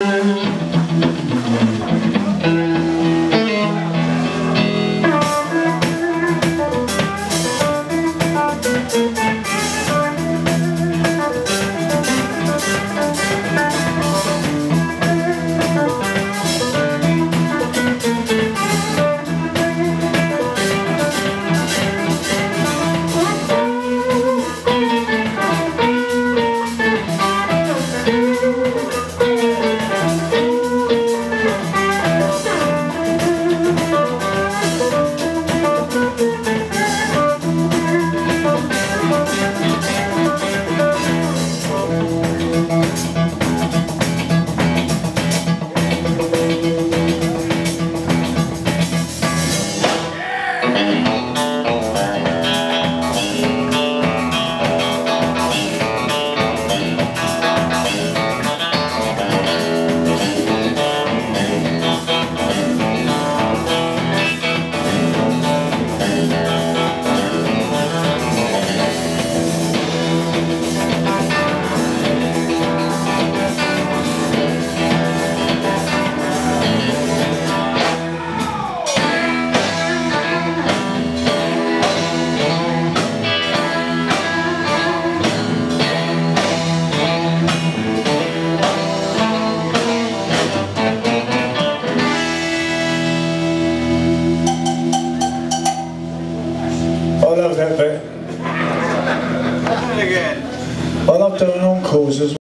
Thank I love that bit. I love doing encores as well.